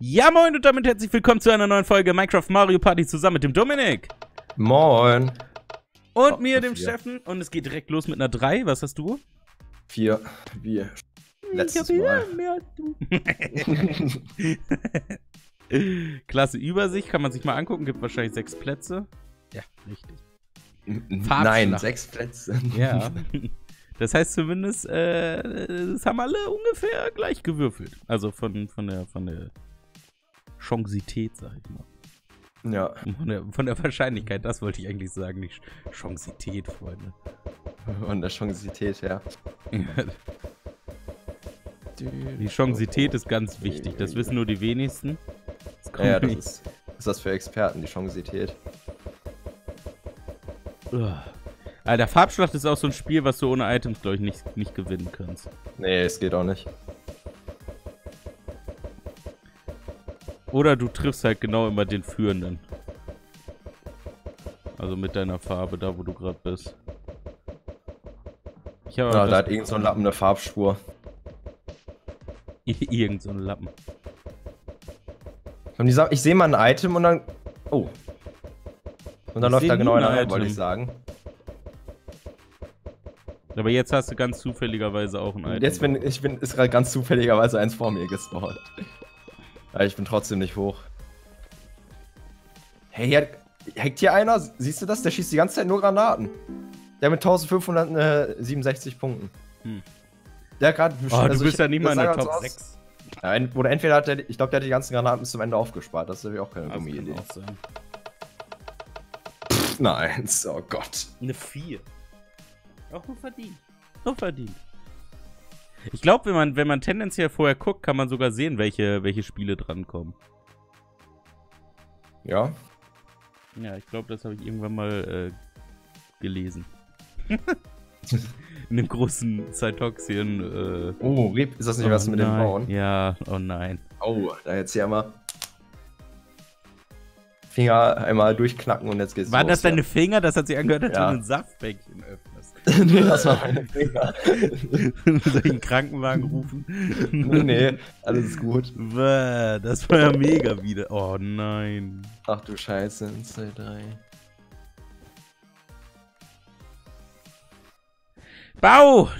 Ja, moin und damit herzlich willkommen zu einer neuen Folge Minecraft Mario Party zusammen mit dem Dominik. Moin. Und oh, mir, dem vier. Steffen. Und es geht direkt los mit einer 3. Was hast du? Vier. Wie letztes ich Mal. Mehr als du. Klasse Übersicht, kann man sich mal angucken. Gibt wahrscheinlich sechs Plätze. Ja, richtig. Nein, sechs Plätze. Ja. Das heißt zumindest, äh, es haben alle ungefähr gleich gewürfelt. Also von, von der, von der Chancität, sag ich mal. Ja. Von der, von der Wahrscheinlichkeit, das wollte ich eigentlich sagen, nicht Chancität, Freunde. Von der Chancität, ja. Die Chancität ist ganz wichtig, das wissen nur die wenigsten. Das ja, das ist, ist das für Experten, die Chancität. Alter, Farbschlacht ist auch so ein Spiel, was du ohne Items, glaube ich, nicht, nicht gewinnen kannst. Nee, es geht auch nicht. Oder du triffst halt genau immer den Führenden. Also mit deiner Farbe, da wo du gerade bist. Ich ja, da hat irgend so ein Lappen eine Farbspur. irgend so ein Lappen. ich sehe mal ein Item und dann... Oh. Und dann ich läuft da genau ein, wollte ich sagen. Aber jetzt hast du ganz zufälligerweise auch ein Item. Jetzt bin ich bin ist gerade ganz zufälligerweise eins vor mir gespawnt. Aber ich bin trotzdem nicht hoch. Hey, hier hackt hier einer? Siehst du das? Der schießt die ganze Zeit nur Granaten. Der mit 1567 Punkten. Hm. Der hat gerade. Oh, also du bist ich, ja nicht mal in der Top 6. Ja, oder entweder hat der, ich glaube, der hat die ganzen Granaten bis zum Ende aufgespart. Das ist natürlich auch keine dumme Idee. Auch sein. Pff, nein, oh Gott. Eine 4. Auch nur verdient. Nur verdient. Ich glaube, wenn man, wenn man tendenziell vorher guckt, kann man sogar sehen, welche, welche Spiele drankommen. Ja. Ja, ich glaube, das habe ich irgendwann mal äh, gelesen. In dem großen Cytoxien. Äh, oh, ist das nicht oh, was mit nein. dem Bauen? Ja, oh nein. Oh, da jetzt hier einmal Finger einmal durchknacken und jetzt geht's Waren los, das deine ja. Finger? Das hat sich angehört, als ja. du ein Saftbäckchen öffnest. nee, das war meine Finger. Soll ich einen Krankenwagen rufen? nee, nee, alles gut. Das war ja mega wieder. Oh nein. Ach du Scheiße, 1, 2, 3. Bau!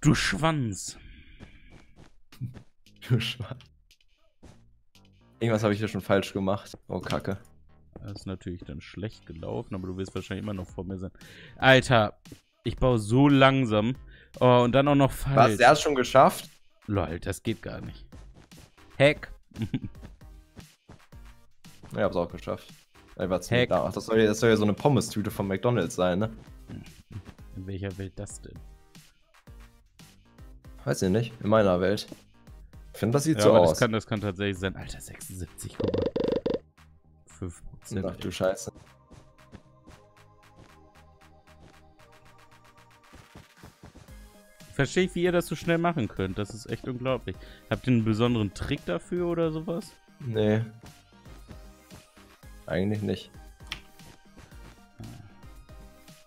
Du Schwanz. Du Schwanz. Irgendwas habe ich hier schon falsch gemacht. Oh, Kacke. Das ist natürlich dann schlecht gelaufen, aber du wirst wahrscheinlich immer noch vor mir sein. Alter, ich baue so langsam. Oh, und dann auch noch falsch. Was, der hat schon geschafft? Lol, das geht gar nicht. Hack. ich hab's auch geschafft. Hack. Ach, das soll, ja, das soll ja so eine Pommes-Tüte von McDonalds sein, ne? In welcher Welt das denn? Weiß ich nicht. In meiner Welt. Ich finde, das sieht ja, so aus. Das kann, das kann tatsächlich sein. Alter, 76, guck mal. 5%. Ach du Scheiße. Verstehe ich, wie ihr das so schnell machen könnt. Das ist echt unglaublich. Habt ihr einen besonderen Trick dafür oder sowas? Nee. Eigentlich nicht.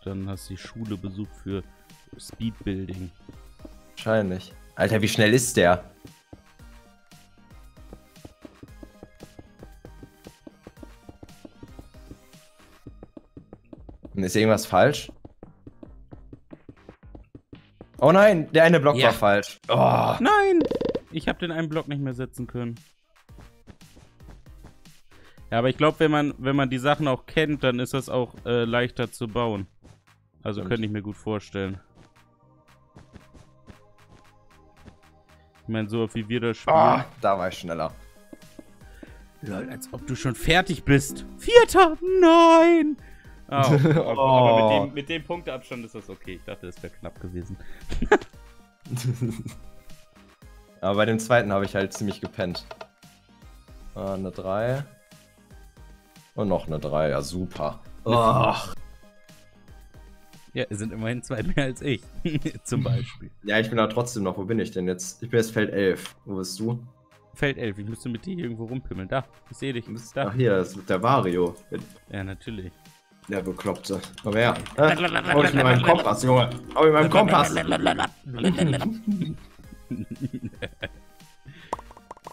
Dann hast du die Schule besucht für Speedbuilding. Wahrscheinlich. Alter, wie schnell ist der? Ist irgendwas falsch? Oh nein, der eine Block ja. war falsch. Oh. Nein! Ich habe den einen Block nicht mehr setzen können. Ja, aber ich glaube, wenn man, wenn man die Sachen auch kennt, dann ist das auch äh, leichter zu bauen. Also Stimmt. könnte ich mir gut vorstellen. Ich meine, so wie wir das spielen. Oh, da war ich schneller. Lol, als ob du schon fertig bist. Vierter! Nein! Oh, aber, oh. aber mit, dem, mit dem Punkteabstand ist das okay. Ich dachte, es wäre knapp gewesen. aber bei dem zweiten habe ich halt ziemlich gepennt. Ah, eine 3. Und noch eine 3, ja super. Oh. Ja, es sind immerhin zwei mehr als ich. Zum Beispiel. Ja, ich bin da trotzdem noch. Wo bin ich denn jetzt? Ich bin jetzt Feld 11. Wo bist du? Feld 11. Ich müsste mit dir irgendwo rumpimmeln. Da, ich sehe dich. Da. Ach hier, das ist der Vario. Ja, natürlich. Der Bekloppte. Komm her. Hol ich mir meinen Kompass, Junge. Hol ich meinen Kompass.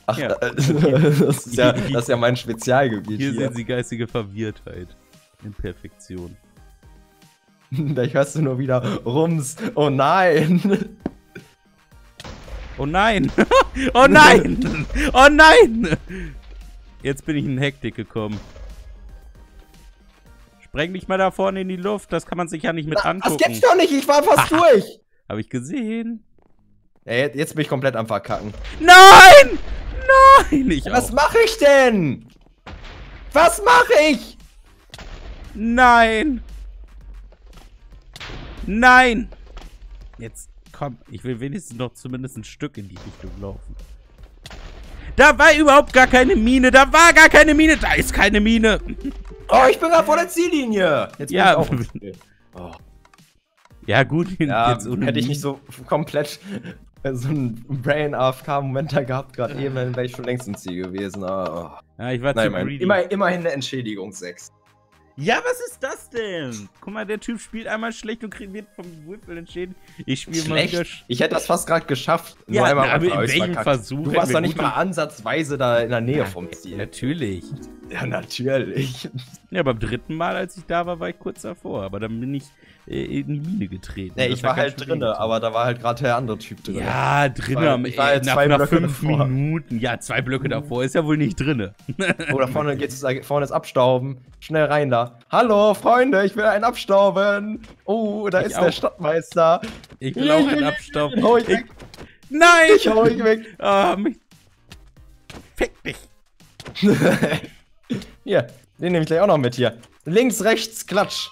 Ach, Ja. äh, das, ist ja, das ist ja mein Spezialgebiet Hier hier. sehen Sie geistige Verwirrtheit in Perfektion. Da hörst du nur wieder Rums. Oh nein. Oh nein! oh nein! Oh nein! Jetzt bin ich in Hektik gekommen. Spreng dich mal da vorne in die Luft, das kann man sich ja nicht mit Das angucken. gibt's doch nicht, ich war fast durch. Habe ich gesehen. Ja, jetzt, jetzt bin ich komplett am Verkacken. Nein! Nein! Ich Was mache ich denn? Was mache ich? Nein! Nein! Jetzt komm, ich will wenigstens noch zumindest ein Stück in die Richtung laufen. Da war überhaupt gar keine Mine, da war gar keine Mine, da ist keine Mine. Oh, ich bin gerade vor der Ziellinie. Jetzt bin Ja. ich auch. Oh. Ja gut, Ja, ohne hätte ich nicht so komplett äh, so einen Brain-AFK-Moment da gehabt, gerade eben, dann wäre ich schon längst im Ziel gewesen. aber, Oh. Ja, ich war Nein, zu mein, greedy. immer, immerhin eine Entschädigung 6. Ja, was ist das denn? Guck mal, der Typ spielt einmal schlecht und kriegt wird vom Whipple entschieden. Ich spiele mal wieder. Ich hätte das fast gerade geschafft. Ja, einmal na, aber in welchem. Versuch Du warst doch nicht mal ansatzweise da in der Nähe vom Ziel. Natürlich. Ja, natürlich. Ja, beim dritten Mal, als ich da war, war ich kurz davor. Aber dann bin ich äh, in die Mine getreten. Nee, ich war halt drinne, aber da war halt gerade der andere Typ drin. Ja, drinnen war- am ich war halt nach, zwei nach Blöcke fünf davor. Minuten. Ja, zwei Blöcke davor ist ja wohl nicht drinne. Oh, da vorne geht's, vorne ist Abstauben. Schnell rein da. Hallo, Freunde, ich will einen abstauben. Oh, da Ich ist der auch. Stadtmeister. Ich will auch einen Abstaub. Den hau ich weg. nein! Ich hau ich weg. Ah, mich. Fick dich. hier, den nehme ich gleich auch noch mit hier. Links, rechts, klatsch.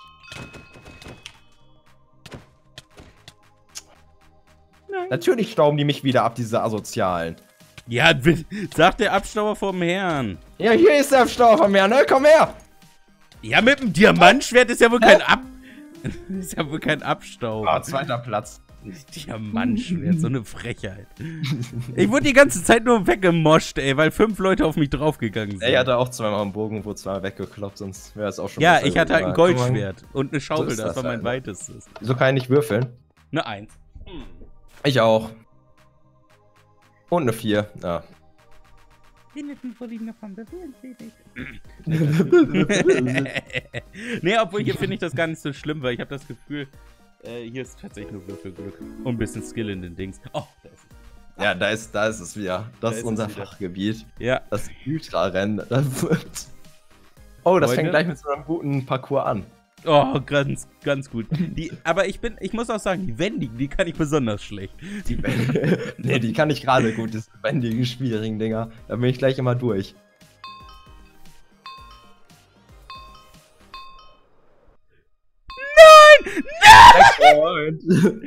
Nein. Natürlich stauben die mich wieder ab, diese Asozialen. Ja, bitte, sag der Abstauber vom Herrn. Ja, hier ist der Abstauber von mir, ne? Komm her. Ja, mit dem Diamantschwert ist ja wohl kein Ab. ist ja wohl kein Abstaub. Ah, zweiter Platz. Diamantschwert, so eine Frechheit. Ich wurde die ganze Zeit nur weggemoscht, ey, weil fünf Leute auf mich draufgegangen sind. Er hatte auch zweimal einen Bogen, wurde zweimal weggekloppt, sonst wäre es auch schon ja, ich hatte halt ein Goldschwert und eine Schaufel, ist das, das war mein halt. weitestes. guck mal, Wieso kann ich nicht würfeln? Eine Eins. Ich auch. Und eine 4. Ja. nee, obwohl hier finde ich das gar nicht so schlimm, weil ich habe das Gefühl, äh, hier ist tatsächlich nur Würfelglück und ein bisschen Skill in den Dings. Oh, da ist es. Ja, da ist, da ist es wieder. Das Da ist unser. Fachgebiet. Ja, Das Ultrarennen. Oh, das Freunde? fängt gleich mit so einem guten Parcours an. Oh, ganz, ganz gut. Die, aber ich bin, ich muss auch sagen, die Wendigen, die kann ich besonders schlecht. Die nee, die kann ich gerade gut, diese wendigen, schwierigen Dinger. Da bin ich gleich immer durch. Nein! Nein!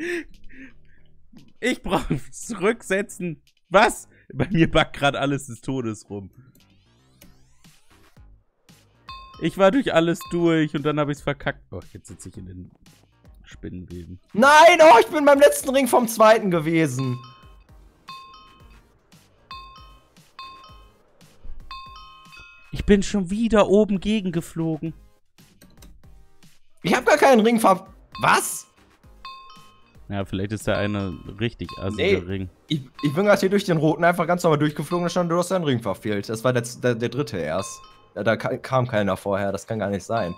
Ich brauche zurücksetzen. Was? Bei mir backt gerade alles des Todes rum. Ich war durch alles durch und dann habe ich es verkackt. Oh, jetzt sitze ich in den Spinnenweben. Nein! Oh, ich bin beim letzten Ring vom zweiten gewesen. Ich bin schon wieder oben gegengeflogen. Ich habe gar keinen Ring ver... Was? Ja, vielleicht ist da eine richtig assige Nee. Ring. Ich, ich bin gerade hier durch den roten einfach ganz normal durchgeflogen und stand, du hast deinen Ring verfehlt. Das war der, der, der dritte erst. Da, da ka- kam keiner vorher, das kann gar nicht sein.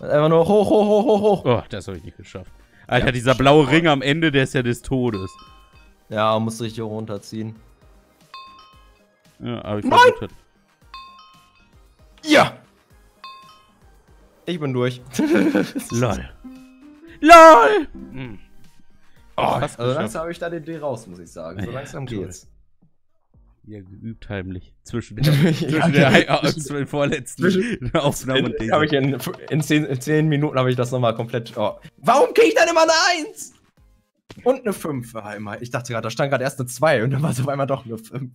Einfach nur hoch, hoch, hoch, hoch, hoch. Oh, das habe ich nicht geschafft. Alter, Ja, dieser blaue Ring am Ende, der ist ja des Todes. Ja, musst richtig hoch runterziehen. Ja, aber ich Nein! versucht. Ja! Ich bin durch. LOL. LOL! Oh, also langsam habe ich da den Dreh raus, muss ich sagen. So Ja, langsam toll. geht's. Ja, geübt heimlich. Zwischen der, Ja, zwischen der genau. äh, zwischen den vorletzten Zwischen- Aufnahmen und ich dieser. in, in, zehn, in zehn Minuten habe ich das nochmal komplett. Oh. Warum krieg ich dann immer eine 1? Und eine 5 war einmal. Ich dachte gerade, da stand gerade erst eine 2 und dann war es auf einmal doch eine 5.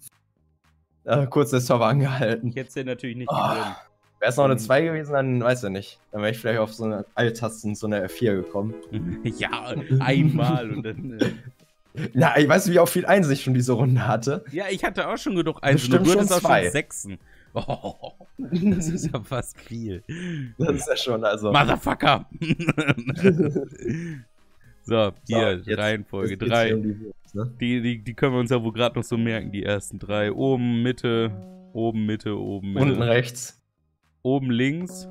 Äh, kurz der Server angehalten. Ich hätte es dir natürlich nicht Oh. gegönnt. Wäre es noch eine 2 gewesen, dann weiß ich nicht. Dann wäre ich vielleicht auf so eine Alt-Tasten, so eine F4 gekommen. Ja, einmal und dann. Äh, Ja, ich weiß, wie auch viel Einsicht schon diese Runde hatte. ja, ich hatte auch schon genug Einsen. Bestimmt Du schon auch zwei. schon Sechsen. Oh, das ist ja fast viel. Das ist ja schon, also. Motherfucker! So, hier, jetzt- Reihenfolge Jetzt geht's 3. hier um die ne? Die, die, die können wir uns ja wohl gerade noch so merken, die ersten drei. Oben, Mitte, oben, Mitte, oben, Mitte. Unten rechts. Oben links.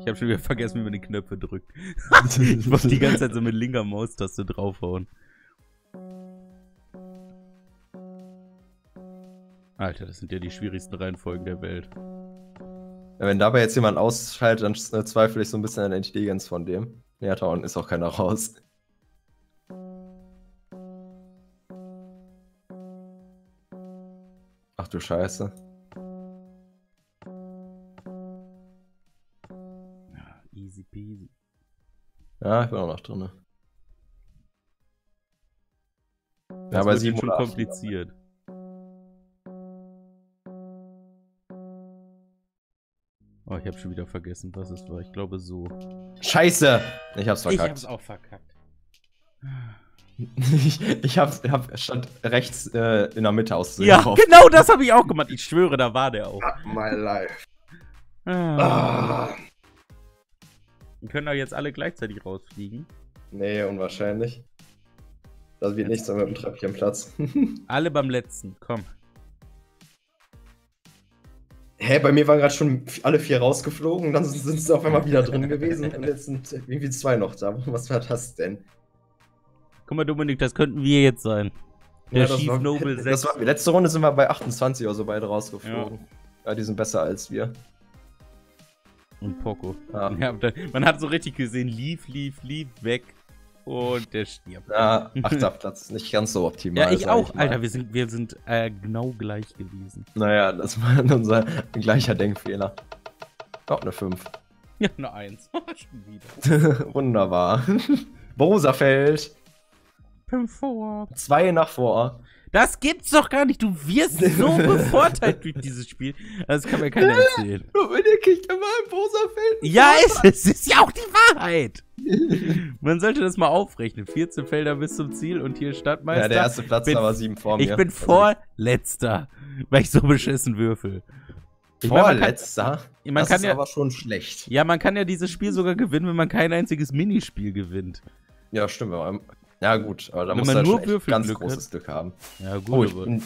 Ich habe schon wieder vergessen, wie man die Knöpfe drückt. Ich muss die ganze Zeit so mit linker Maustaste draufhauen. Alter, das sind ja die schwierigsten Reihenfolgen der Welt. Ja, Wenn dabei jetzt jemand ausschaltet, dann äh, zweifle ich so ein bisschen an der Intelligenz von dem. Ja, da unten ist auch keiner raus. Ach du Scheiße. Ja, easy peasy. Ja, ich bin auch noch drin. Ja, aber sieben schon kompliziert. Habe schon wieder vergessen, was es war. Ich glaube so. Scheiße! Ich hab's Ich verkackt. hab's auch verkackt. Ich, ich hab, hab stand rechts äh, in der Mitte auszusehen. Ja, drauf. genau das habe ich auch gemacht. Ich schwöre, da war der auch. My life. Ah. Ah. Wir können doch jetzt alle gleichzeitig rausfliegen. Nee, unwahrscheinlich. Das wird nicht so mit dem Treppchenplatz. Alle beim letzten, komm. Hä, bei mir waren gerade schon alle vier rausgeflogen, dann sind sie auf einmal wieder drin gewesen und jetzt sind irgendwie zwei noch da. Was war das denn? Guck mal, Dominik, das könnten wir jetzt sein. Der das Chief war- Noble das 6. war, Letzte Runde sind wir bei 28 oder so beide rausgeflogen. Ja, die sind besser als wir. Und Poco. Ja. Ja, man hat so richtig gesehen, lief, lief, lief, weg. Und der stirbt. Ja, achter Platz, nicht ganz so optimal. Ja, ich auch. mal. Alter, wir sind, wir sind äh, genau gleich gewesen. Naja, das war unser gleicher Denkfehler. Auch eine 5. Ja, eine Eins. Schon wieder. Wunderbar. Bosafeld. Fünf vor. Zwei nach vor. Das gibt's doch gar nicht. Du wirst so bevorteilt durch dieses Spiel. Das kann mir keiner erzählen. Dominik kriegt immer ein Bosafeld. Ja, ist es. Ist ja auch die Wahrheit. Man sollte das mal aufrechnen. 14 Felder bis zum Ziel und hier Stadtmeister. Ja, der erste Platz bin- war sieben vor mir. ich bin vorletzter, weil ich so beschissen würfel. Ich meine, man kann- Vorletzter. Man das kann ist ja, aber schon schlecht. ja, man kann ja dieses Spiel sogar gewinnen, wenn man kein einziges Minispiel gewinnt. Ja, stimmt. Ja, gut, aber da Wenn muss man nur Würfelglück ganz hat. großes Glück haben. Ja, gut, Oh, ich bin.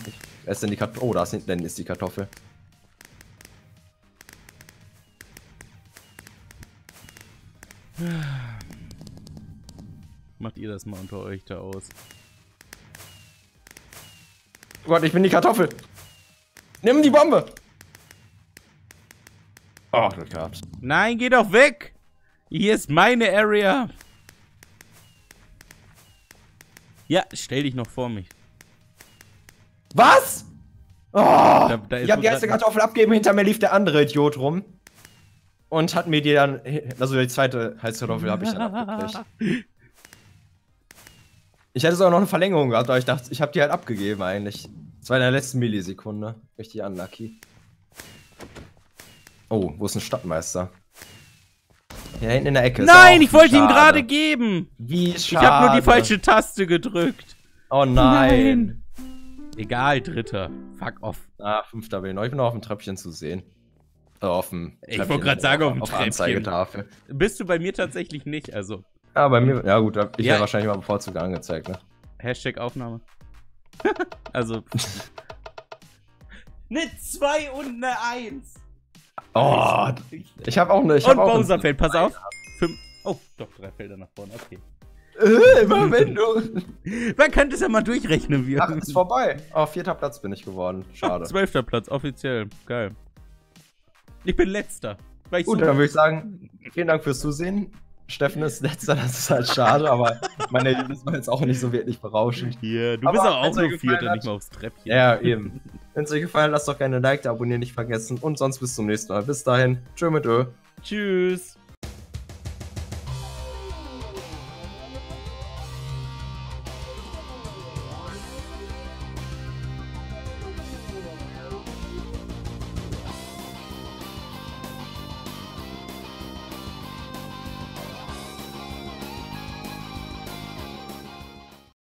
Ist denn die Kartoffel? Oh, da ist hinten ist die Kartoffel. macht ihr das mal unter euch da aus. Oh Gott, ich bin die Kartoffel. Nimm die Bombe. Oh, Glück gehabt. Nein, geh doch weg! Hier ist meine Area. Ja, stell dich noch vor mich. Was? Oh, da ist ich hab die erste Kartoffel abgegeben, hinter mir lief der andere Idiot rum. Und hat mir die dann. Also die zweite Heißkartoffel habe ich dann abgekriegt. Ich hätte sogar noch eine Verlängerung gehabt, aber ich dachte, ich habe die halt abgegeben eigentlich. Das war in der letzten Millisekunde. Richtig unlucky. Oh, wo ist ein Stadtmeister? Ja, hinten in der Ecke. Nein, ich wollte ihm schade. gerade geben. Wie Ich schade. habe nur die falsche Taste gedrückt. Oh nein. Egal, dritter. Fuck off. Ah, fünfter bin ich. Ich bin noch auf dem Treppchen zu sehen. Äh, auf dem Ich wollte gerade sagen, auf dem der Treppchen. Anzeigetafel. Bist du bei mir tatsächlich nicht, also. Ja, bei mir, ja gut, ich Ja. wäre wahrscheinlich mal bevorzugt angezeigt, ne? Hashtag Aufnahme. also. Eine 2 und eine 1. Oh, ich habe auch eine. Ich Und hab auch Bowser fällt, pass auf. Fünf. Oh, doch, drei Felder nach vorne, okay. Äh, immer wenn du. Man könnte es ja mal durchrechnen, wie. Ach, ist vorbei. Oh, vierter Platz bin ich geworden. Schade. Zwölfter Platz, offiziell. Geil. Ich bin letzter. Gut, so dann würde ich sagen, vielen Dank fürs Zusehen. Steffen ist letzter, das ist halt schade, aber meine Ergebnisse war jetzt auch nicht so wirklich berauschend. Hier, du Aber bist aber auch nur gefallen Vierter, hat- nicht mal aufs Treppchen. Ja, eben. Wenn es euch gefallen hat, lasst doch gerne ein Like da, abonnieren nicht vergessen und sonst bis zum nächsten Mal. Bis dahin, tschö mit Ö. Tschüss.